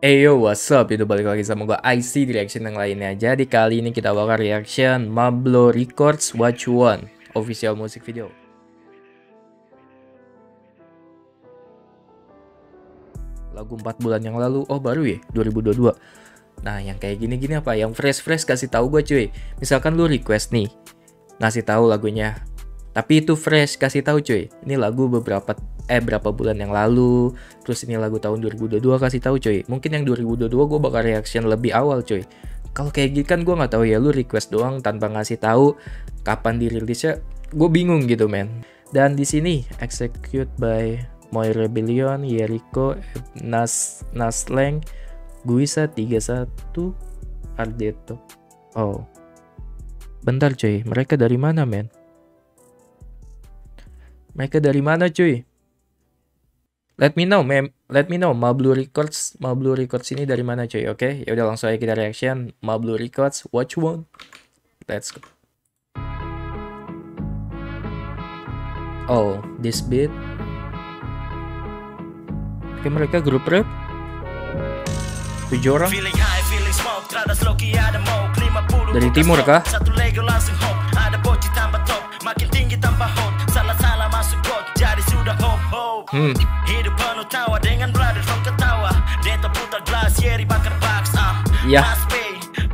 Eyo, what's up? Itu balik lagi sama gue IC di reaction yang lainnya. Jadi kali ini kita bakal reaction Mablo Records You Want official music video. Lagu 4 bulan yang lalu, oh baru ya, 2022. Nah, yang kayak gini-gini apa? Yang fresh-fresh kasih tahu gue cuy. Misalkan lu request nih, ngasih tahu lagunya. Tapi itu fresh, kasih tahu cuy. Ini lagu beberapa eh berapa bulan yang lalu. Terus ini lagu tahun 2022 kasih tahu cuy. Mungkin yang 2022 gue bakal reaction lebih awal cuy. Kalau kayak gitu kan gue nggak tahu ya lu request doang tanpa ngasih tahu kapan dirilisnya. Gue bingung gitu men. Dan di sini execute by Moy Rebellion, Yeriko, Nas Nasleng, Guisa 31, Ardeto. Oh. Bentar cuy, mereka dari mana men? Mereka dari mana cuy? Let me know, mem. Let me know, Mablu Records, Mablu Records ini dari mana cuy? Oke, okay? ya udah langsung aja kita reaction. Mablu Records, what you want? Let's go. Oh, this beat. Oke, mereka grup rap. Tujuh orang. Dari timur kah? Hmm. Ya.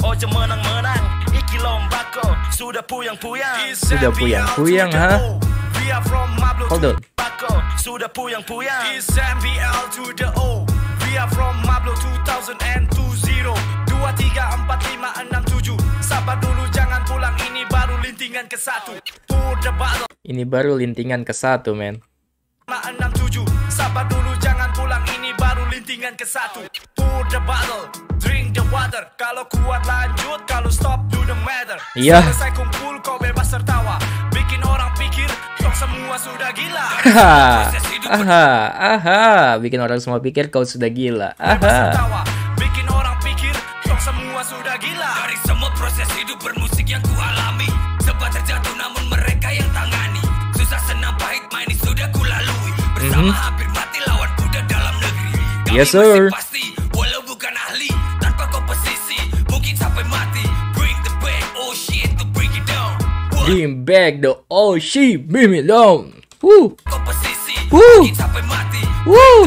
Ojo menang-menang, iki lombako Sudah puyang-puyang Sudah puyang-puyang ha? Hold on. Sudah puyang-puyang Is MBL to the O We are from Mablo 2020 Dua, tiga, empat, lima, enam, tujuh Sabar dulu jangan pulang Ini baru lintingan ke satu Ini baru lintingan ke satu men. 667 Sabar dulu jangan pulang. Ini baru lintingan ke satu. The water. Kalau kuat lanjut, kalau stop do the matter. Iya. Selesai kumpul kau bebas tertawa. Bikin orang pikir kau semua sudah gila. Aha, aha. Bikin orang semua pikir kau sudah gila. Aha. Bikin orang pikir kau semua sudah gila. Dari semua proses hidup bermusik yang kualami. Sempat terjatuh namun mereka yang tangani. Susah senang pahit main sudah kulalui. Bersama mm-hmm. hampir mati lawan kuda dalam negeri. Kami Yes sir Bring back the old sheep, leave me alone. Woo! Woo! Woo!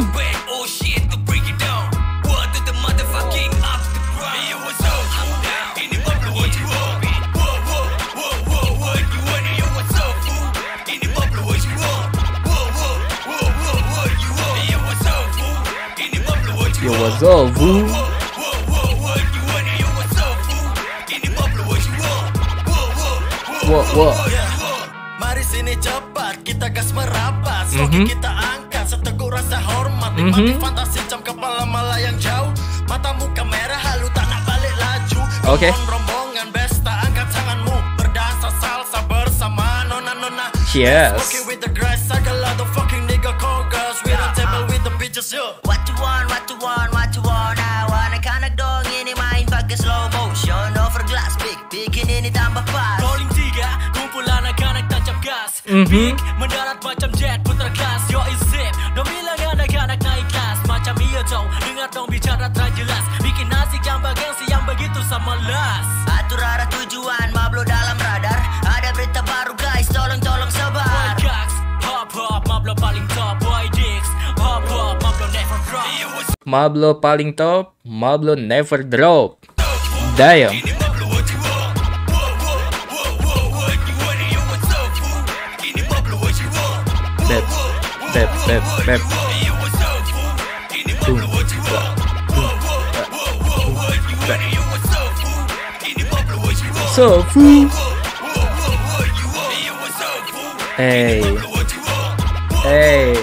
Yo, what's up, boo? Whoa, whoa. Mari sini cepat kita gas merapat Semakin mm -hmm. kita angkat seteguh rasa hormat Nikmati mm -hmm. fantasi jam kepala melayang jauh Mata muka merah halu tak nak balik laju Oke okay. rombongan besta angkat tanganmu Berdansa salsa bersama nona-nona Yes Smoking with the mm -hmm. Big, mendarat macam jet putar gas Yo is zip, dong bilang anak-anak naik kelas Macam iya dong, dengar dong bicara tak jelas. Bikin asik yang gengsi yang begitu sama las. Atur arah tujuan, Mablo dalam radar. Ada berita baru guys, tolong-tolong sebar. Boy Gax, hop hop, Mablo paling top. Boy Dix, hop hop, Mablo never drop. Mablo paling top, Mablo never drop. Damn beb, beb Boom, So, fool Hey. Hey.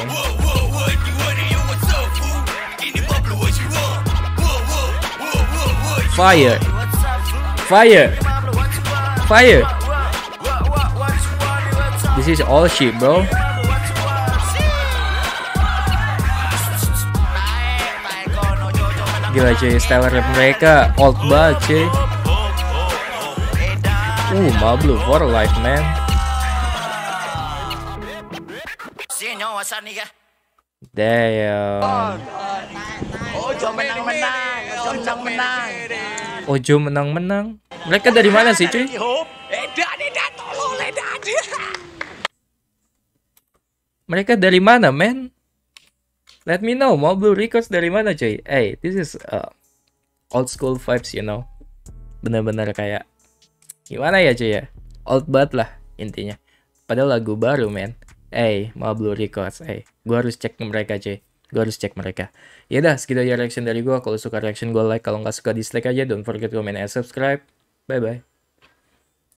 Fire. Fire. Fire. This is all shit bro Gila cuy, style rap mereka old banget cuy Uh, Mablu for life man Damn Oh, menang-menang Ojo menang-menang. Ojo menang-menang. Mereka dari mana sih, cuy? Mereka dari mana, men? Let me know. Mau Blue Records dari mana, cuy? Hey, this is uh, old school vibes, you know. Bener-bener kayak gimana ya, cuy ya? Old banget lah intinya. Padahal lagu baru, men. Hey, mau Blue Records. Hey, gua harus cek mereka, cuy. Gua harus cek mereka. Ya udah, segitu aja reaction dari gua. Kalau suka reaction gua like, kalau nggak suka dislike aja. Don't forget comment and subscribe. Bye bye.